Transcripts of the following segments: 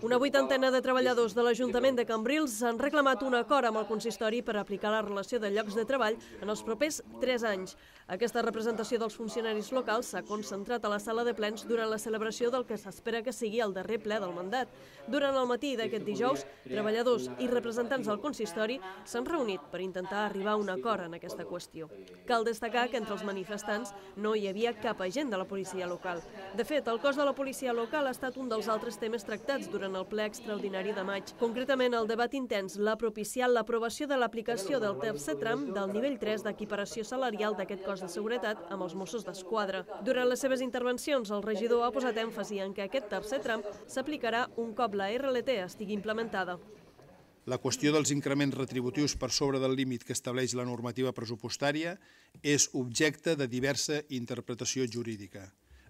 Una vuitantena de treballadors de l'Ajuntament de Cambrils han reclamat un acord amb el consistori per aplicar la relació de llocs de treball en els propers 3 anys. Aquesta representació dels funcionaris locals s'ha concentrat a la sala de plens durant la celebració del que s'espera que sigui el darrer ple del mandat. Durant el matí d'aquest dijous, treballadors i representants del consistori s'han reunit per intentar arribar a un acord en aquesta qüestió. Cal destacar que entre els manifestants no hi havia cap agent de la policia local. De fet, el cos de la policia local ha estat un dels altres temes tractats durant durant el ple extraordinari de maig. Concretament, el debat intens l'ha propiciat l'aprovació de l'aplicació del tercer tram del nivell 3 d'equiparació salarial d'aquest cos de seguretat amb els Mossos d'Esquadra. Durant les seves intervencions, el regidor ha posat èmfasi en que aquest tercer tram s'aplicarà un cop la RLT estigui implementada. La qüestió dels increments retributius per sobre del límit que estableix la normativa pressupostària és objecte de diversa interpretació jurídica.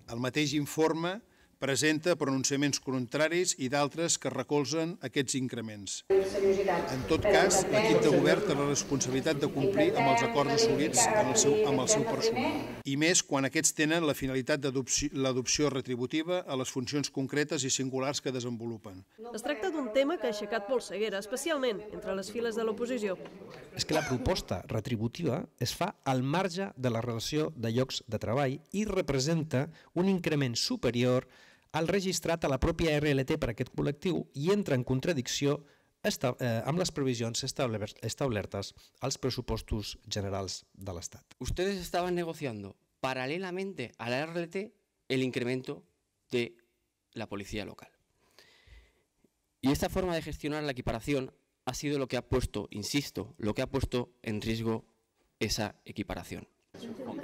El mateix informe presenta pronunciaments contraris i d'altres que recolzen aquests increments. En tot cas, l'equip de govern té la responsabilitat de complir amb els acords assolits en el seu, amb el seu personal. I més quan aquests tenen la finalitat de l'adopció retributiva a les funcions concretes i singulars que desenvolupen. Es tracta d'un tema que ha aixecat polseguera, especialment entre les files de l'oposició. És que la proposta retributiva es fa al marge de la relació de llocs de treball i representa un increment superior el registrat a la pròpia RLT per a aquest col·lectiu i entra en contradicció eh, amb les previsions establertes als pressupostos generals de l'Estat. Ustedes estaban negociando paralelamente a la RLT el incremento de la policía local. Y esta forma de gestionar la equiparación ha sido lo que ha puesto, insisto, lo que ha puesto en riesgo esa equiparación.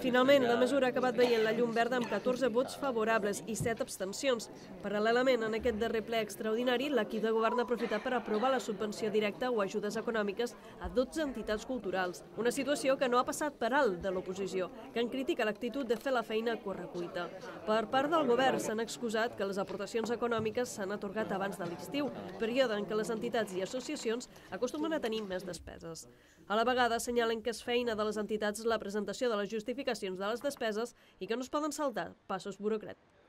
Finalment, la mesura ha acabat veient la llum verda amb 14 vots favorables i 7 abstencions. Paral·lelament, en aquest darrer ple extraordinari, l'equip de govern ha aprofitat per aprovar la subvenció directa o ajudes econòmiques a 12 entitats culturals. Una situació que no ha passat per alt de l'oposició, que en critica l'actitud de fer la feina a correcuita. Per part del govern s'han excusat que les aportacions econòmiques s'han atorgat abans de l'estiu, període en què les entitats i associacions acostumen a tenir més despeses. A la vegada assenyalen que és feina de les entitats la presentació de les justificacions de les despeses i que no es poden saltar passos burocràtics.